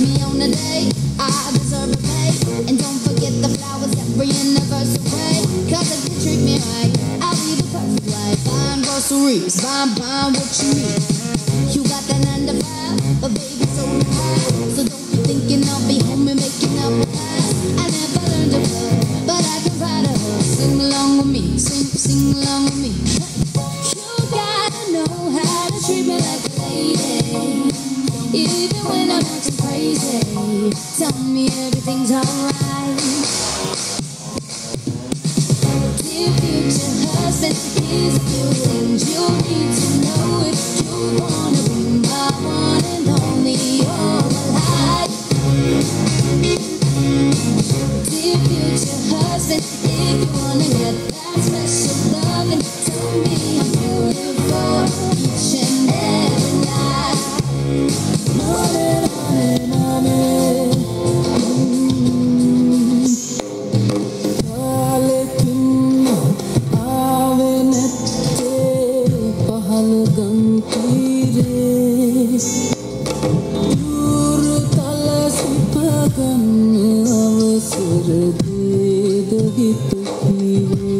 me on a day, I deserve a pay. And don't forget the flowers every anniversary. Cause if you treat me right, I'll be the perfect wife. Groceries, what you need. You got that nine to five, but baby, so do. So don't be thinking I'll be everything's alright. Dear future husband, here's you need to know you wanna be my one and only all alive. Dear future husband, begitu you.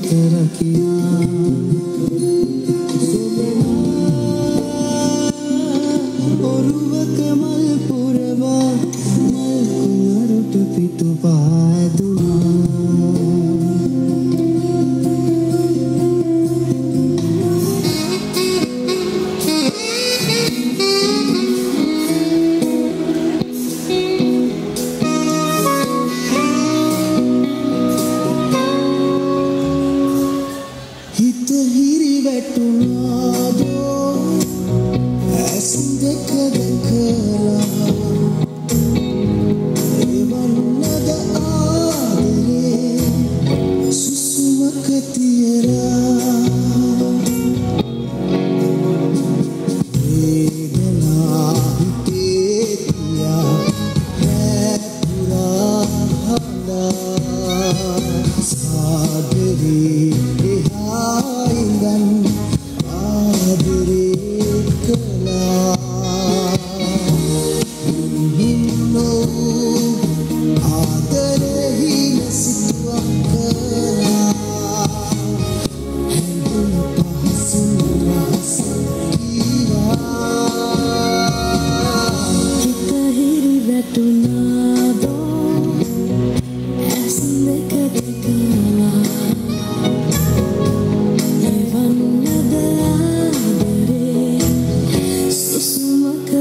queda aquí. හිරිවැටුණාදෝ ඇස් දෙක දෙකරා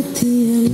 the.